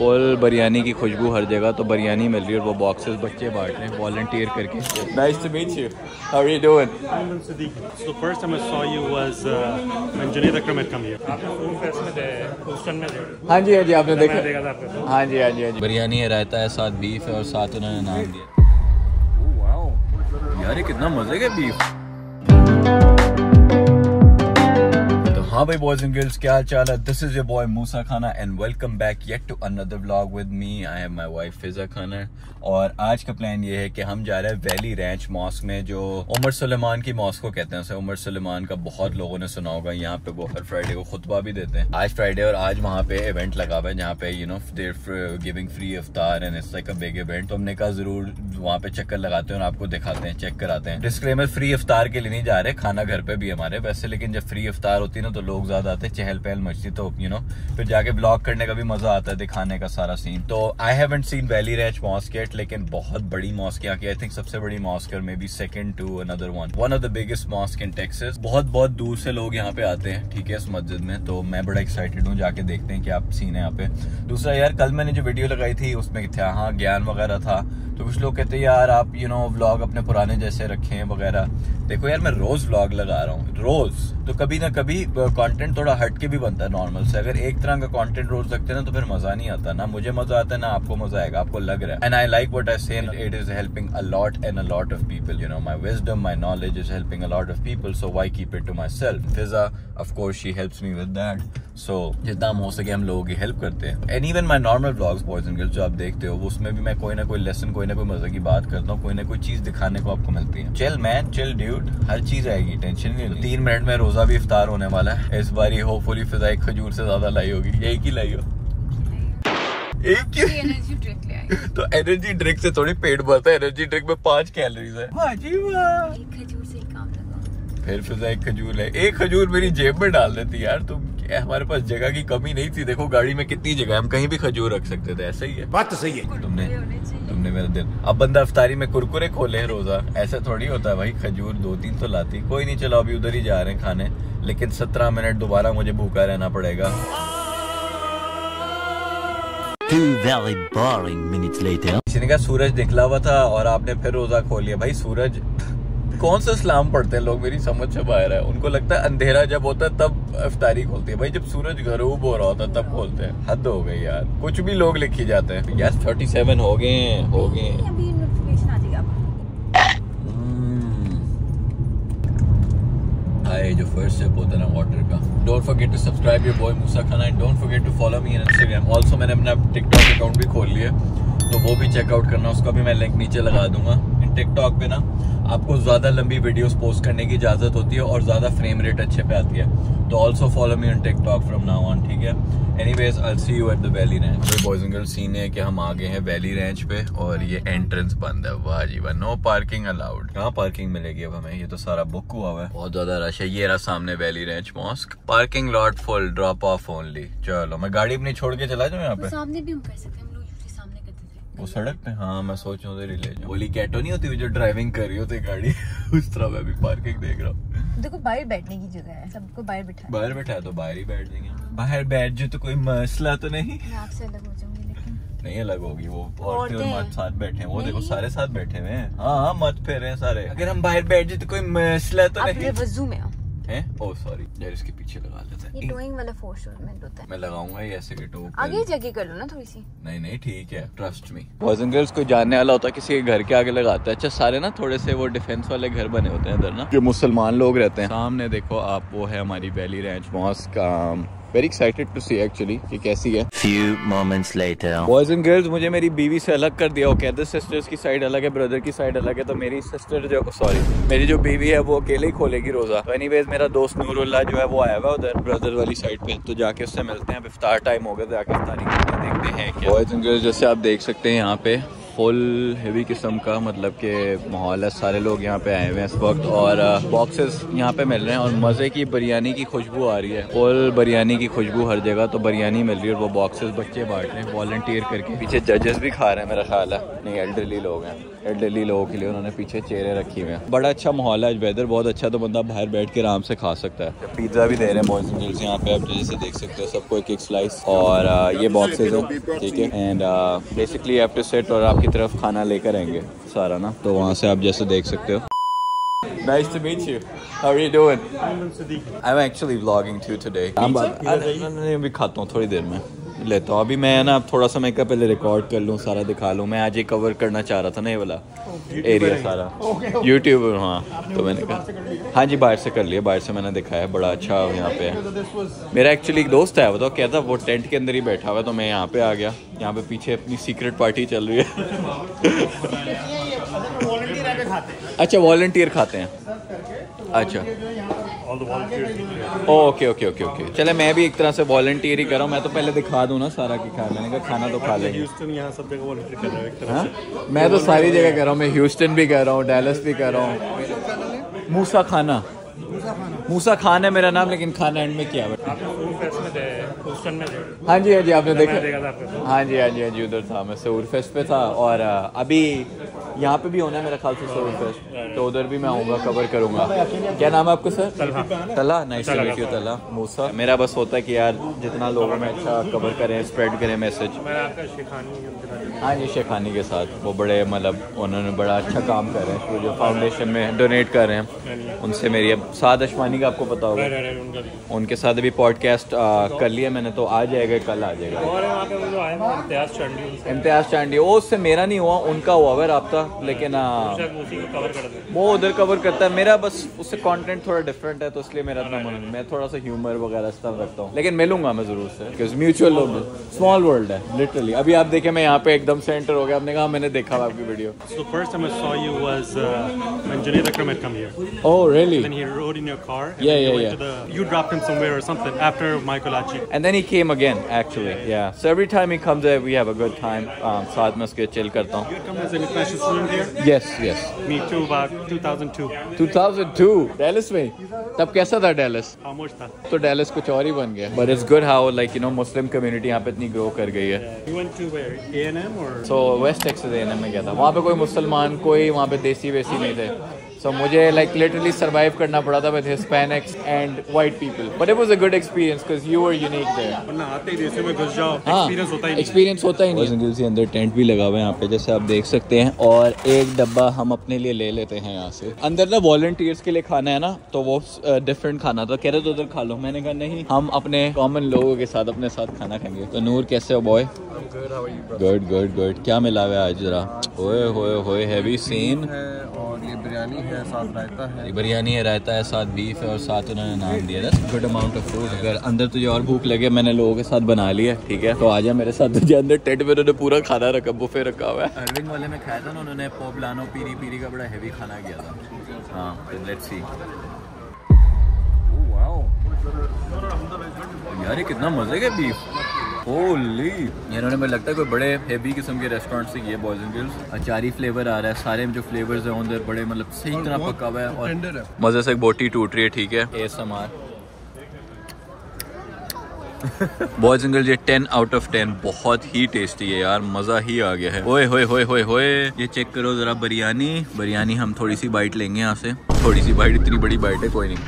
Full biryani की खुशबू हर जगह तो बिरयानी मिल रही है और वो बॉक्सेस बच्चे बांट रहे हैं वॉल्टियर करके। Nice to meet you how are you doing. So the first time I saw you was uh, when Junaid Akram had come फ़ोन फेस्ट में थे ह्यूस्टन में थे। हाँ जी हाँ जी आपने देखा। देखा था आपको हाँ जी हाँ जी हाँ जी। बिरयानी है रहता है साथ बीफ है और साथ उन्होंने नाम दिया। यार ये कितना मज़े का बीफ हाँ भाई बॉयज़ एंड गर्ल्स क्या चाल है? This is your boy Musa खाना and welcome back yet to another vlog with me I am my wife Fiza खाना और आज का प्लान ये है कि हम जा रहे हैं वैली रैंच मॉस्क में, जो उमर सुलेमान की मॉस्क को कहते हैं उसे। उमर सुलेमान का बहुत लोगों ने सुना होगा, यहाँ पे वो हर फ्राइडे को खुतबा भी देते हैं। आज फ्राइडे और आज वहाँ पे इवेंट लगा हुआ है, जहाँ पे you know there giving free Aftar and it's like a big event तो हमने कहा ज़रूर वहाँ पे चक्कर लगाते हैं और आपको दिखाते हैं चेक कराते हैं। डिस्क्लेमर फ्री अफ्तार के लिए नहीं जा रहे, खाना घर पे भी हमारे। वैसे लेकिन जब फ्री अफ्तार होती है ना तो लोग ज़्यादा आते हैं, चहल पहल मचती तो यू नो फिर जाके ब्लॉग करने का भी मज़ा आता है, दिखाने का सारा सीन तो I haven't seen Valley Ranch mosque yet लेकिन बहुत बड़ी मॉस्क यहाँ की आई थिंक सबसे बड़ी mosque may be second to another one one of the biggest mosque in Texas बहुत बहुत दूर से लोग यहाँ पे आते हैं, ठीक है, इस मस्जिद में तो मैं बड़ा एक्साइटेड हूँ, जाके देखते हैं क्या सीन है यहाँ पे। दूसरा, यार, कल मैंने जो वीडियो लगाई थी, उसमें था हाँ ज्ञान वगैरह था तो कुछ लोग कहते हैं, यार, आप यू नो व्लॉग अपने पुराने जैसे रखें वगैरह। देखो यार, मैं रोज व्लॉग लगा रहा हूँ, रोज। तो कभी ना कभी कंटेंट थोड़ा हट के भी बनता है नॉर्मल से। अगर एक तरह का कंटेंट रोज रखते ना तो फिर मज़ा नहीं आता। ना मुझे मज़ा आता है ना आपको मज़ा आएगा, आपको लग रहा है। And I like what I send it is helping a lot lot and a lot of people you know my wisdom my knowledge is helping a lot lot of people so why keep it to myself Fiza of course she helps me with that so जितना हम हो सके हम लोगों की help करते हैं। And even my normal blogs boys and girls जो आप देखते हो उसमें भी मैं कोई ना कोई लेसन कोई ना कोई मज़े की बात करता हूँ कोई ना कोई चीज़ दिखाने को आपको मिलती है। चिल मैन चिल ड्यूड हर चीज़ आएगी टेंशन नहीं तो तीन मिनट में रोजा भी इफ्तार होने वाला है। इस बार होपफुली फिजा एक खजूर से ज़्यादा लाई होगी। एक ही लाई हो। एक एनर्जी ड्रिंक तो एनर्जी ड्रिंक से थोड़ी पेट भरता है। एनर्जी ड्रिंक में पाँच कैलोरीज है। भाजी वाह। खजूर से काम लगा। फिर फिजा एक खजूर है एक खजूर मेरी जेब में डाल देती यार तुम क्या हमारे पास जगह की कमी नहीं थी? देखो गाड़ी में कितनी जगह हम कहीं भी खजूर रख सकते थे ऐसा ही है। बात तो सही है। तुमने। तुमने मेरा दिल अब बंदा अफ्तारी में कुरकुरे खोले हैं रोजा ऐसा थोड़ी होता है भाई खजूर दो तीन तो लाती कोई नहीं चलो अभी उधर ही जा रहे हैं खाने लेकिन सत्रह मिनट दोबारा मुझे भूखा रहना पड़ेगा. किसी ने कहा सूरज निकला हुआ था और आपने फिर रोजा खोल लिया। भाई सूरज कौन सा इस्लाम पढ़ते हैं? लोग मेरी समझ से बाहर है। उनको लगता है अंधेरा जब होता है तब अफ्तारी खोलती है। भाई जब सूरज गरूब हो रहा होता है तब खोलते हैं। हद हो गई यार। कुछ भी लोग लिखी जाते हैं। यस थर्टी सेवन हो गए हैं, हो गए हैं। अभी नोटिफिकेशन आ जाएगा आपको। हाय जो फ़र्स्ट स्टेप होता है ना वाटर का। Don't forget to subscribe your boy Musa खाना and don't forget to follow me in Instagram also मैंने अपना टिकटॉक अकाउंट भी खोल लिया तो वो भी चेकआउट करना उसका भी मैं लिंक नीचे लगा दूँगा। इन टिकटॉक पे ना आपको ज़्यादा लंबी वीडियोस पोस्ट करने की इजाज़त होती है और ज़्यादा फ्रेम रेट अच्छे पे आती है। तो also follow me on TikTok from now on ठीक है? Anyways I see you at the Valley Ranch boys and girls scene है कि हम आ गए हैं वैली रैंच पे और ये एंट्रेंस बंद है। वाह जी वाह नो पार्किंग अलाउड कहाँ पार्किंग मिलेगी अब हमें? ये तो सारा बुक हुआ हुआ है। बहुत ज़्यादा रश है। ये रहा सामने Valley Ranch mosque parking lot full drop off only चलो मैं गाड़ी अपनी छोड़ के चला जाऊँ यहाँ पे? सामने भी हम कर सकते हैं। वो सड़क पे? हाँ मैं सोच रहा हूँ ले जाऊँ। बोली कैटो नहीं होती जो ड्राइविंग कर रही होती गाड़ी। उस तरह मैं भी पार्किंग देख रहा हूँ। देखो बाहर बैठने की जगह है सबको बाहर बिठा बाहर बैठा है तो बाहर ही बैठ जाएँगे। बाहर बैठ जो तो कोई मसला तो नहीं? आपसे अलग हो जाऊँगी नहीं अलग होगी वो औरतें और। मर्द साथ बैठे हैं। वो देखो सारे साथ बैठे हुए हैं। हाँ हाँ मत फेरे हैं सारे। अगर हम बाहर बैठ जाए तो कोई मसला तो नहीं। वज़ू में है? ओ सॉरी यार इसके पीछे लगा लेते हैं। ये टोइंग वाला फोर्स होता है। मैं लगाऊँगा ये ऐसे के टो आगे जगह कर लो ना थोड़ी सी। नहीं नहीं ठीक है। Trust me boys and girls को जानने वाला होता है किसी के घर के आगे लगाते हैं? अच्छा सारे ना थोड़े से वो डिफेंस वाले घर बने होते हैं इधर ना। जो मुसलमान लोग रहते हैं। सामने देखो आप वो है हमारी Valley Ranch mosque very excited to see actually ये कैसी है। Few moments later. Boys and girls मुझे मेरी बीवी से अलग कर दिया वो कहते सिस्टर्स की साइड अलग है ब्रदर की साइड अलग है तो मेरी सिस्टर जो सॉरी मेरी जो बीवी है वो अकेले ही खोलेगी रोजा। तो एनीवेज मेरा दोस्त नूरुल्लाह जो है वो आया हुआ है उधर ब्रदर वाली साइड पे। तो जाके उससे मिलते हैं अब इफ्तार टाइम हो गया तो जाके इफ्तारी करते हैं देखते हैं क्या। बॉयज़ एंड गर्ल्स जैसे आप देख सकते हैं यहाँ पे फुल हेवी किस्म का मतलब कि माहौल है। सारे लोग यहाँ पे आए हुए हैं इस वक्त और बॉक्सेस यहाँ पे मिल रहे हैं और मज़े की बिरयानी की खुशबू आ रही है। फुल बिरयानी की खुशबू हर जगह तो बिरयानी मिल रही है और वो बॉक्सेस बच्चे बांट रहे हैं वॉल्टियर करके। पीछे जजेस भी खा रहे हैं, मेरा ख्याल है। नहीं एल्डरली लोग हैं। एल्डरली लोगों के लिए उन्होंने पीछे चेहरे रखी हुए हैं। बड़ा अच्छा माहौल है वेदर बहुत अच्छा तो बंदा बाहर बैठ के आराम से खा सकता है। पिज़्ज़ा भी दे रहे हैं बॉयज़ गर्ल्स यहाँ पे, आप जैसे देख सकते हो, सबको एक एक स्लाइस और ये बॉक्सेज हैं, ठीक है? एंड बेसिकली टू सेट और आपकी तरफ़ खाना लेकर आएँगे सारा ना तो वहाँ से आप जैसे देख सकते हो Nice to meet you. How are you doing? I'm actually vlogging too today. I'm I'm, I'm, I'm, I'm, I'm, I'm, I'm, I'm, खाता हूँ थोड़ी देर में लेता हूँ अभी मैं ना थोड़ा सा मैं पहले रिकॉर्ड कर लूँ सारा दिखा लूँ मैं आज ये कवर करना चाह रहा था ना ये वाला एरिया सारा यूट्यूब हाँ तो मैंने कहा हाँ जी बाहर से कर लिया बाहर से मैंने दिखाया बड़ा अच्छा यहाँ पे है मेरा एक्चुअली एक दोस्त है वो तो कहता वो टेंट के अंदर ही बैठा हुआ तो मैं यहाँ पे आ गया यहाँ पे पीछे अपनी सीक्रेट पार्टी चल रही है अच्छा वॉल्टियर खाते हैं अच्छा। ओके ओके ओके ओके चले मैं भी एक तरह से वॉल्टियर ही कर रहा हूँ। मैं तो पहले दिखा दूँ ना सारा की खा मैंने कहा खाना तो खा लेंगे। ह्यूस्टन यहाँ सब जगह वॉलंटियर कर रहा है एक तरह? से। मैं तो सारी जगह कर रहा हूँ मैं ह्यूस्टन भी कर रहा हूँ डेलस भी कर रहा हूँ। मूसा खाना। मूसा खान है मेरा नाम लेकिन खाना एंड में क्या में हाँ जी हाँ जी आपने देखा। हाँ जी हाँ जी हाँ जी उधर था मैं सऊर फेस्ट पे था। और अभी यहाँ पे भी होना है मेरा ख्याल से सऊर फेस्ट तो उधर भी मैं आऊँगा कवर करूँगा। क्या नाम है आपको सर तला नाइस टू मीट यू तला मूसा? मेरा बस होता है कि यार जितना लोगों में अच्छा कवर करें स्प्रेड करें मैसेज आपका हाँ जी शेखानी के साथ। वो बड़े मतलब उन्होंने बड़ा अच्छा काम कर रहे हैं। वो जो फाउंडेशन में डोनेट कर रहे हैं उनसे मेरी अब साद अशमानी का आपको पता होगा। उनके साथ अभी पॉडकास्ट कर लिया मैंने तो आ जाएगा कल आ जाएगा। और वहाँ पे वो जो आए हैं इम्तियाज़ चंडी इम्तियाज़ चांडी वो उससे मेरा नहीं हुआ उनका हुआ हुआ रहा लेकिन हाँ। वो उधर कवर करता है। मेरा बस उससे कंटेंट थोड़ा डिफरेंट है तो इसलिए मेरा इतना मन मैं थोड़ा सा ह्यूमर वगैरह सब रखता हूँ। लेकिन मिलूँगा मैं ज़रूर से बिकॉज़ म्यूचुअल स्मॉल वर्ल्ड है लिटरली अभी आप देखे मैं यहाँ पे एकदम सेंटर हो गया। आपने कहा मैंने देखा आपकी वीडियो oh, um, साथ में उसके चिल करता हूँ। Student here. Yes, yes. Me too, about 2002. 2002, Dallas में. तब कैसा था Dallas? खामोश था? तो Dallas कुछ और ही बन गया. But it's good how like you know Muslim community यहाँ पे इतनी grow कर गई है. You went to where? A&M or? So West Texas A&M में गया था. वहाँ पे कोई मुसलमान कोई वहाँ पे देसी वैसी नहीं थे. So मुझे like literally survive करना पड़ा था with Hispanics and white people. But it was a good experience because you were unique there. वरना आते ही देशों में घुस जाओ हाँ एक्सपीरियंस होता ही नहीं। एक्सपीरियंस होता ही नहीं। है अंदर टेंट भी लगा हुआ है यहाँ पे जैसे आप देख सकते हैं और एक डब्बा हम अपने लिए ले लेते हैं यहाँ से। अंदर ना वॉलंटियर्स के लिए खाना है ना तो वो डिफरेंट खाना था। कह रहे थे उधर खा लो। मैंने कहा नहीं हम अपने कॉमन लोगों के साथ अपने साथ खाना खाएँगे। तो नूर कैसे हो बॉय गुड गुड गुड क्या मिला हुआ है आज जरा? होए होए होए हैवी सीन है और ये बिरयानी है साथ रायता है। बिरयानी है रायता है साथ बीफ है और साथ उन्होंने नाम दिया। था गुड अमाउंट ऑफ़ फ़ूड अगर अंदर तुझे और भूख लगे मैंने लोगों के साथ बना लिया ठीक है? तो आ जा मेरे साथ तुझे अंदर टेंट में उन्होंने पूरा खाना रखा बुफे रखा हुआ है। अरविंद वाले में खाया था ना उन्होंने पोबलानो पीरी पीरी का बड़ा हैवी खाना किया था। हाँ लेट्स सी यार ये कितना मज़े का बीफ होली इन्होंने मुझे लगता है कोई बड़े हेवी किस्म के रेस्टोरेंट से किए boys and girls achari flavour आ रहा है सारे जो फ्लेवर्स हैं उधर बड़े मतलब सही तरह पका हुआ है और मज़े से एक बोटी टूट रही है ठीक है। ए समार बॉयज़ एंड गर्ल्स ये 10 आउट ऑफ़ टेन बहुत ही टेस्टी है यार मज़ा ही आ गया है। ओए होए होए होए होए ये चेक करो जरा बिरयानी। बिरयानी हम थोड़ी सी बाइट लेंगे यहाँ से। थोड़ी सी बाइट इतनी बड़ी बाइट है कोई नहीं।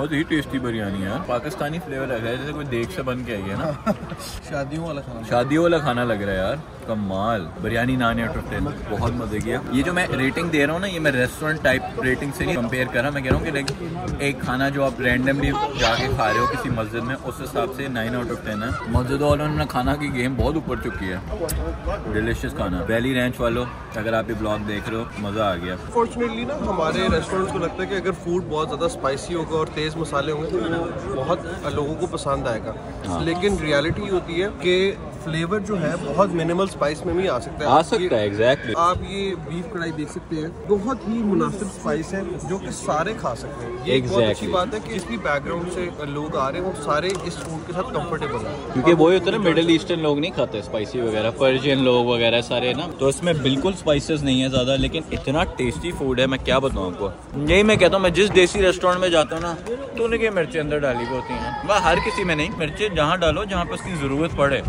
बहुत ही टेस्टी बिरयानी है पाकिस्तानी फ्लेवर लग रहा है जैसे कोई देख से बन के आई है ना। शादियों वाला खाना। शादियों वाला खाना लग रहा है यार। कमाल। Biryani naan out of ten बहुत मज़े किया ये जो मैं रेटिंग दे रहा हूँ ना ये मैं रेस्टोरेंट टाइप रेटिंग से नहीं कंपेयर कर रहा। मैं कह रहा हूँ कि लाइक एक खाना जो आप रैंडमली जाके खा रहे हो किसी मस्जिद में उस हिसाब से नाइन आउट ऑफ़ टेन है। मस्जिद वालों ने खाना की गेम बहुत ऊपर चुकी है। डिलिशियस खाना। वैली रेंच वालों अगर आप ये ब्लॉग देख रहे हो मज़ा आ गया। फॉर्चुनेटली ना हमारे रेस्टोरेंट्स को लगता है कि अगर फ़ूड बहुत ज़्यादा स्पाइसी होगा और तेज़ मसाले होंगे तो वो बहुत लोगों को पसंद आएगा। लेकिन रियलिटी होती है कि फ्लेवर जो है बहुत मिनिमल स्पाइस में भी आ सकता है। आ सकता है एग्जैक्टली आप ये बीफ कढ़ाई देख सकते हैं। बहुत ही मुनासिब स्पाइस है जो कि सारे खा सकते हैं। ये एक बहुत अच्छी बात है कि भी बैकग्राउंड से लोग आ रहे हैं वो सारे इस फ़ूड के साथ कंफर्टेबल हैं। क्योंकि वो होता है ना मिडिल ईस्टर्न लोग नहीं खाते स्पाइसी वगैरह पर्शियन लोग वगैरह सारे ना? तो इसमें बिल्कुल स्पाइसेस नहीं है ज़्यादा लेकिन इतना टेस्टी फ़ूड है मैं क्या बताऊँ आपको? यही मैं कहता हूँ मैं जिस देसी रेस्टोरेंट में जाता हूँ ना तो उनकी मिर्चें अंदर डाली हुई होती हैं। वह हर किसी में नहीं मिर्चें जहाँ डालो जहाँ पे उसकी ज़रूरत पड़े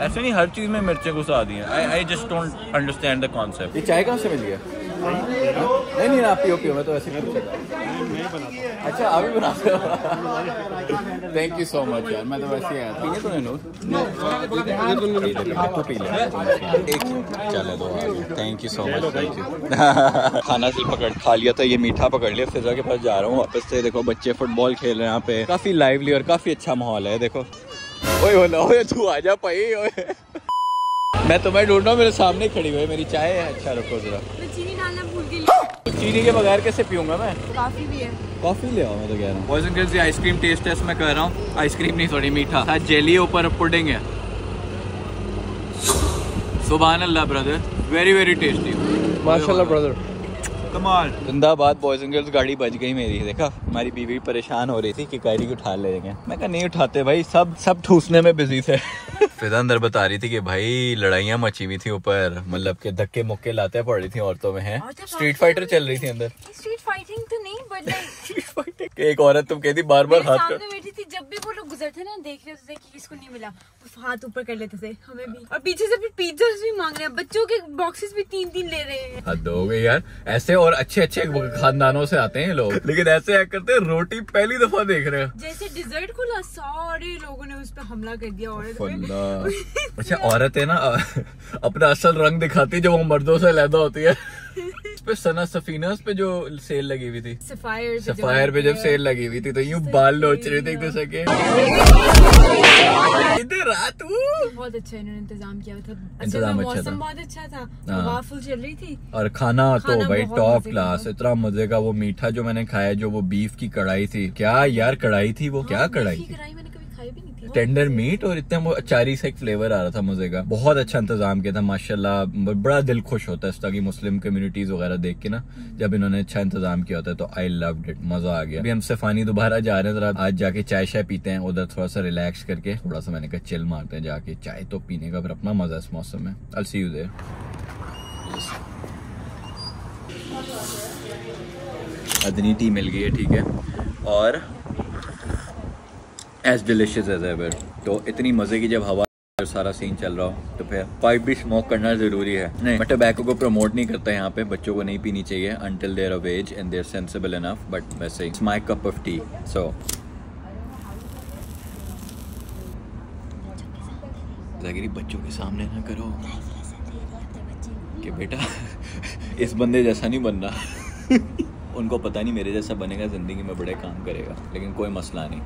ऐसे नहीं, हर चीज़ में मिर्चें घुसा दी हैं। I I just don't understand the concept ये चाय कहाँ से मिली है? नहीं नहीं, आप पियो पियो मैं तो ऐसे ही पूछेगा। अच्छा आप ही बनाते हो। थैंक यू सो मच यार, मैं तो वैसे आया पीने तो नहीं नो तो पी ले एक चले, दो thank you so much thank you खाना सिर्फ़ पकड़, खा लिया था ये मीठा पकड़ लिया फिजा के पास जा रहा हूँ वापस से। देखो, बच्चे फुटबॉल खेल रहे हैं यहाँ पे। काफ़ी लाइवली और काफ़ी अच्छा माहौल है, देखो। ओए ओए ओए तू आ जा भाई ओए। मैं तुम्हें ढूंढ रहा हूँ मेरे सामने खड़ी हुई मेरी चाय है। अच्छा रखो जरा। चीनी डालना भूल गई। चीनी के बगैर कैसे पीऊँगा मैं? काफ़ी भी है। कॉफ़ी ले आओ मैं तो कह रहा हूँ। बॉयज़ एंड गर्ल्स ये आइसक्रीम टेस्ट टेस्ट मैं कर रहा हूँ आइसक्रीम नहीं थोड़ी मीठा। साथ जेली ऊपर पुडिंग है। सुबह अल्लाह ब्रदर वेरी वेरी टेस्टी माशाल्लाह ब्रदर कमाल। जिंदाबाद बॉयज़ एंड गर्ल्स गाड़ी बच गई मेरी देखा? हमारी बीवी परेशान हो रही थी कि गाड़ी को उठा लेंगे। मैं कहा नहीं उठाते भाई सब सब ठूसने में बिज़ी थे। फिजा अंदर बता रही थी कि भाई लड़ाइयाँ मची हुई थी ऊपर। मतलब के धक्के मुक्के लाते पड़ रही थी औरतों में है? स्ट्रीट फाइटर चल रही थी अंदर। स्ट्रीट फाइटिंग तो नहीं बट एक औरत तुम कहती बार बार हाथ कर बैठी थी ना देख रहे थे कि किसको नहीं मिला। वो हाथ ऊपर कर लेते थे हमें भी। और पीछे से फिर पिज्जा भी मांग रहे हैं। बच्चों के बॉक्सेस भी तीन तीन ले रहे हैं। हद हो गई यार। ऐसे और अच्छे अच्छे खानदानों से आते हैं लोग। लेकिन ऐसे ऐड करते हैं रोटी पहली दफ़ा देख रहे हैं। जैसे डिजर्ट खुला सारे लोगों ने उस पर हमला कर दिया औरत अच्छा औरत है ना अपना असल रंग दिखाती है जब वो मर्दों से लैदा होती है। पे सना सफीना उस पे जो सेल लगी हुई थी। सफायर पे सफायर पे जब सेल लगी हुई थी तो यूँ बाल नोच रहे थे एक दूसरे के। इधर आ तू। बहुत अच्छा इन्होंने इंतज़ाम किया था। इंतज़ाम अच्छा था। मौसम बहुत अच्छा था। हाँ। हवा फुल चल रही थी। और खाना तो भाई टॉप क्लास इतना मज़े का वो मीठा जो मैंने खाया जो वो बीफ की कढ़ाई थी। क्या यार कढ़ाई थी वो? क्या हाँ, कढ़ाई थी? टेंडर मीट और इतना अचारी सा एक फ्लेवर आ रहा था मज़े का। बहुत अच्छा इंतज़ाम किया था, माशाल्लाह। बड़ा दिल खुश होता है इस तरह की मुस्लिम कम्युनिटीज वगैरह देख के ना, जब इन्होंने अच्छा इंतज़ाम किया होता है तो आई लव इट मज़ा आ गया। अभी हम सफानी दोबारा जा रहे हैं, जरा आज जाके चाय शाय पीते हैं, उधर थोड़ा सा रिलैक्स करके थोड़ा सा मैंने कहा चिल मारते हैं जाके चाय तो पीने का फिर अपना मज़ा इस मौसम में। I'll see you there Adeni tea मिल गई है, ठीक है। और एज डिलिशियस एज एवर तो इतनी मज़े की जब हवा सारा सीन चल रहा हो तो फिर पाइप भी स्मोक करना ज़रूरी है। नहीं मैं टोबैको को प्रमोट नहीं करता यहाँ पे, बच्चों को नहीं पीनी चाहिए until they're of age and they're sensible enough but वैसे it's my cup of tea so जागिरी बच्चों के सामने ना करो। कि बेटा, इस बंदे जैसा नहीं बनना। उनको पता नहीं मेरे जैसा बनेगा, ज़िंदगी में बड़े काम करेगा, लेकिन कोई मसला नहीं।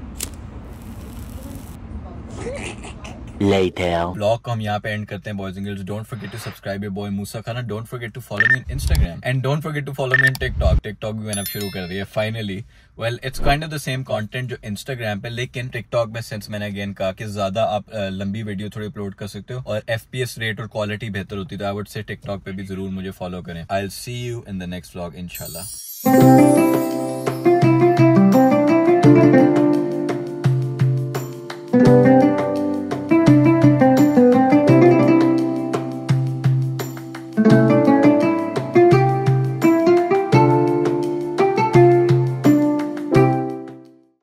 Later. ब्लॉग को हम यहाँ पे एंड करते हैं boys and girls don't forget to subscribe your boy Musa खाना don't forget to follow me in Instagram and don't forget to follow me in TikTok TikTok भी मैंने अब शुरू कर दिया finally well it's kind of the same content जो Instagram पे, लेकिन टिकटॉक में सिंस मैंने अगेन कहा कि ज़्यादा आप लंबी वीडियो थोड़ी अपलोड कर सकते हो और FPS रेट और क्वालिटी बेहतर होती है तो आई वुड से टिकटॉक पे भी ज़रूर मुझे फॉलो करें. I see you in the next vlog इनशाला